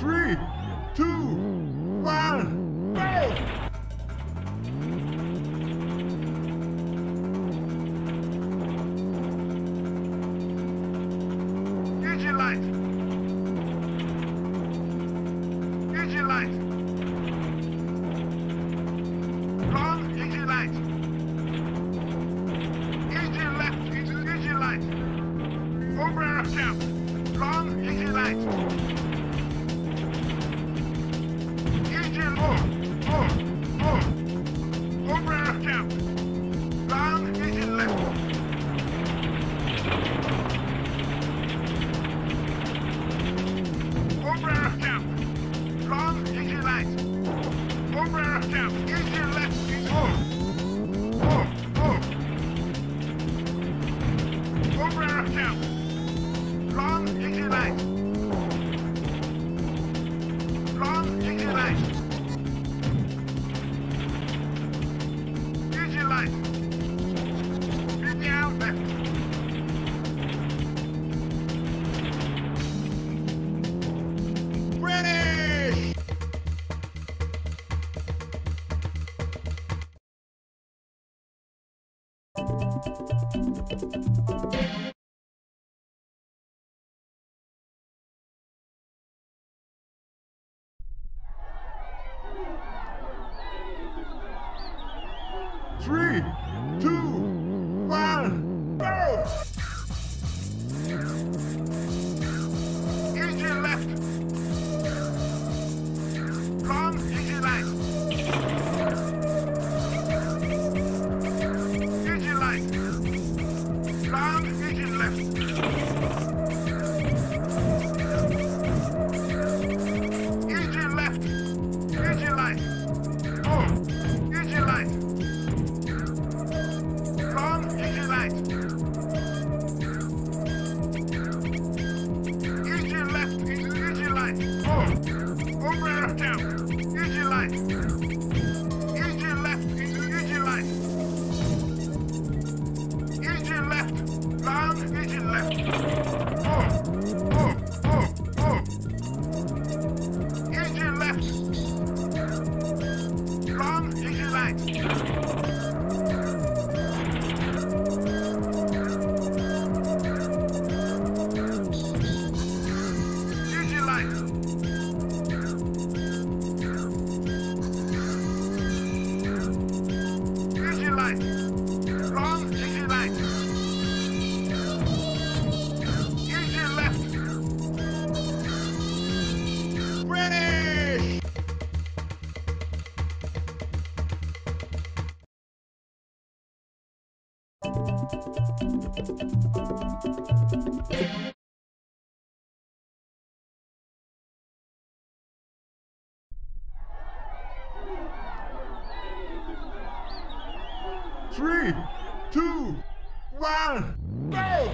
three, two, Three, two, one, go!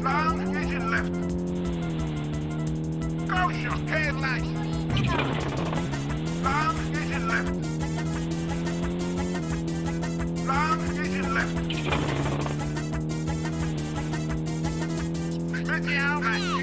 Long vision left. Go, your tail light. Long Pretty all right.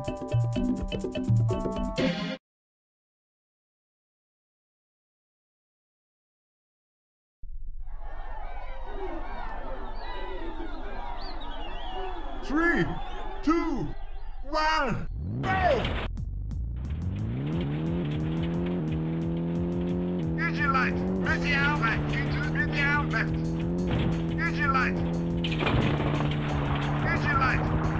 Three, two, one, go! Vigilant, mit die Arbeit, mit die Arbeit. Vigilant, Vigilant.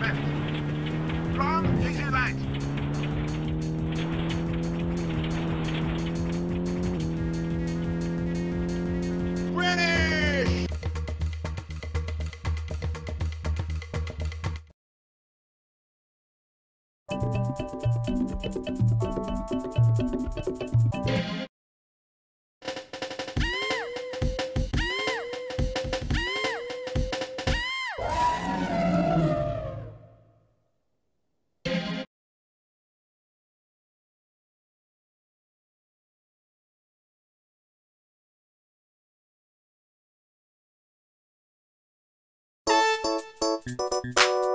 fence. Música